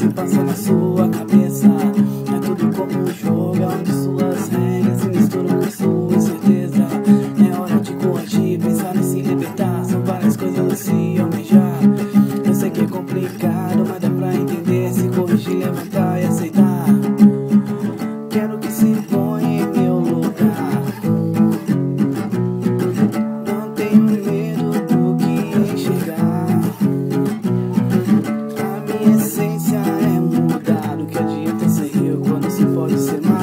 sepasa na sua cabeça. pode ser mais.